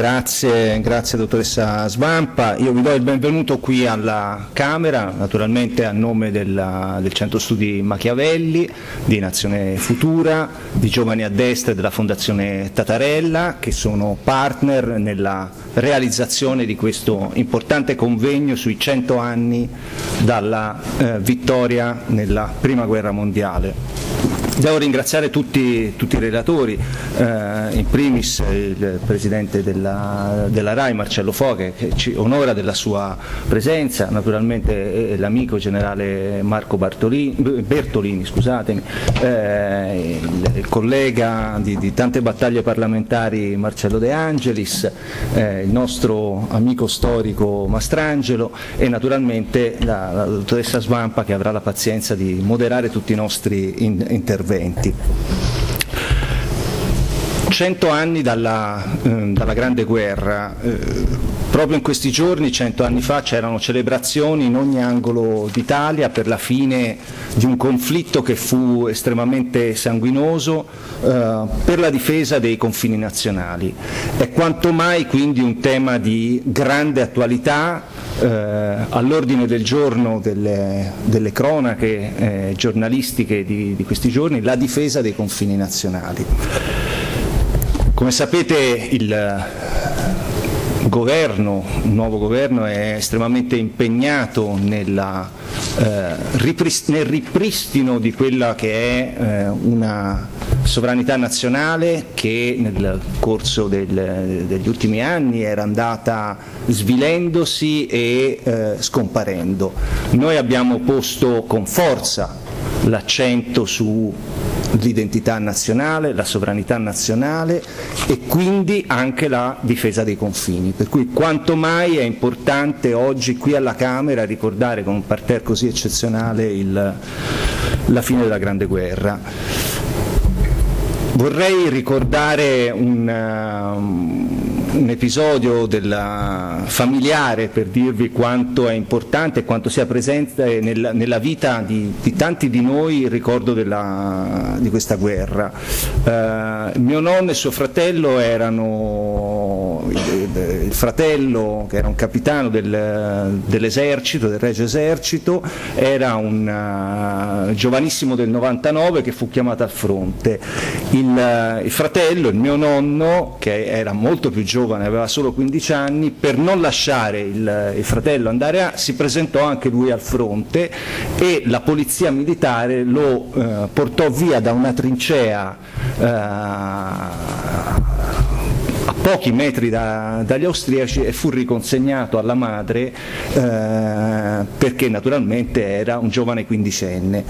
Grazie, grazie dottoressa Svampa. Io vi do il benvenuto qui alla Camera, naturalmente a nome della, del Centro Studi Machiavelli, di Nazione Futura, di Giovani a Destra e della Fondazione Tatarella, che sono partner nella realizzazione di questo importante convegno sui 100 anni dalla eh, vittoria nella Prima Guerra Mondiale. Devo ringraziare tutti, tutti i relatori, eh, in primis il Presidente della, della, RAI Marcello Foghe che ci onora della sua presenza, naturalmente l'amico generale Marco Bartolini, Bertolini, eh, il, il, collega di, di, tante battaglie parlamentari Marcello De Angelis, eh, il nostro amico storico Mastrangelo e naturalmente la, la dottoressa Svampa che avrà la pazienza di moderare tutti i nostri in, interventi interventi. Cento anni dalla, eh, dalla Grande Guerra, eh, proprio in questi giorni, cento anni fa, c'erano celebrazioni in ogni angolo d'Italia per la fine di un conflitto che fu estremamente sanguinoso eh, per la difesa dei confini nazionali. È quanto mai quindi un tema di grande attualità eh, all'ordine del giorno delle, delle cronache eh, giornalistiche di, di questi giorni la difesa dei confini nazionali. Come sapete il governo, il nuovo governo è estremamente impegnato nella, eh, riprist nel ripristino di quella che è eh, una sovranità nazionale che nel corso del, degli ultimi anni era andata svilendosi e eh, scomparendo. Noi abbiamo posto con forza l'accento su l'identità nazionale, la sovranità nazionale e quindi anche la difesa dei confini. Per cui quanto mai è importante oggi qui alla Camera ricordare con un parterre così eccezionale il, la fine della Grande Guerra. Vorrei ricordare un, uh, un episodio della, familiare per dirvi quanto è importante e quanto sia presente nel, nella vita di, di, tanti di noi il ricordo della, di questa guerra. Uh, mio nonno e suo fratello erano il, il fratello che era un capitano del, dell'esercito, del Regio Esercito, era un uh, giovanissimo del 99 che fu chiamato al fronte. Il, il, il, fratello, il mio nonno, che era molto più giovane, aveva solo 15 anni, per non lasciare il, il fratello andare a, si presentò anche lui al fronte e la polizia militare lo eh, portò via da una trincea eh, a pochi metri da, dagli austriaci e fu riconsegnato alla madre eh, perché naturalmente era un giovane quindicenne.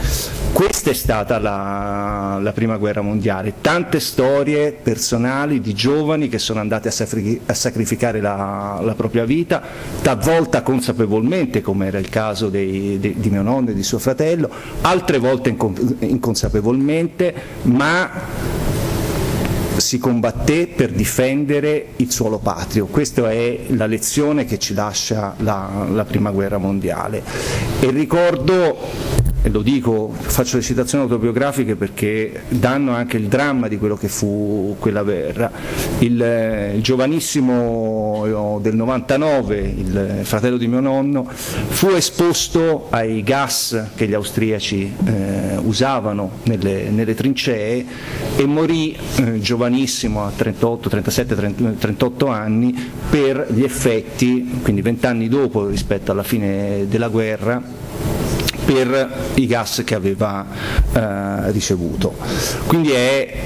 Questa è stata la, la, prima guerra mondiale, tante storie personali di giovani che sono andati a, sacri- a sacrificare la, la, propria vita, talvolta consapevolmente come era il caso dei, de, di mio nonno e di suo fratello, altre volte inconsapevolmente, ma si combatté per difendere il suolo patrio. Questa è la lezione che ci lascia la, la prima guerra mondiale. E ricordo lo dico, faccio le citazioni autobiografiche perché danno anche il dramma di quello che fu quella guerra. Il, il giovanissimo del 99, il fratello di mio nonno, fu esposto ai gas che gli austriaci eh, usavano nelle, nelle, trincee e morì eh, giovanissimo a 38, 37, 38 anni per gli effetti, quindi vent'anni dopo rispetto alla fine della guerra, per i gas che aveva eh, ricevuto. Quindi è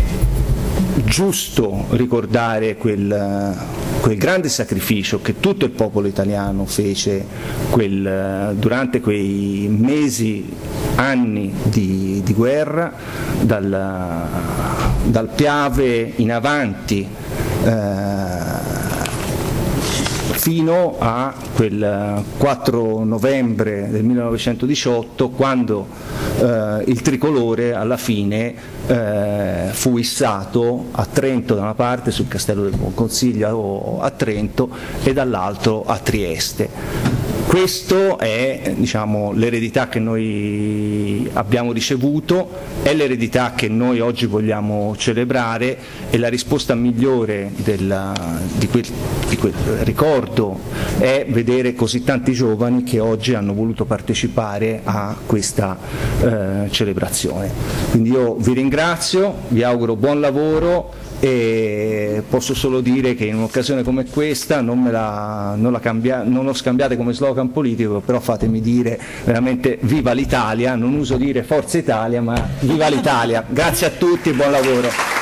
giusto ricordare quel, quel, grande sacrificio che tutto il popolo italiano fece quel, durante quei mesi, anni di, di guerra, dal, dal, Piave in avanti. Eh, fino a quel 4 novembre del 1918 quando eh, il tricolore alla fine eh, fu issato a Trento da una parte sul castello del Buon Consiglio a Trento e dall'altro a Trieste questo è diciamo, l'eredità che noi abbiamo ricevuto, è l'eredità che noi oggi vogliamo celebrare e la risposta migliore della, di, quel, di, quel, ricordo è vedere così tanti giovani che oggi hanno voluto partecipare a questa eh, celebrazione. Quindi io vi ringrazio, vi auguro buon lavoro e posso solo dire che in un'occasione come questa non, la, non, la cambia, non lo scambiate come slogan politico, però fatemi dire veramente viva l'Italia, non uso dire Forza Italia, ma viva l'Italia. Grazie a tutti e buon lavoro.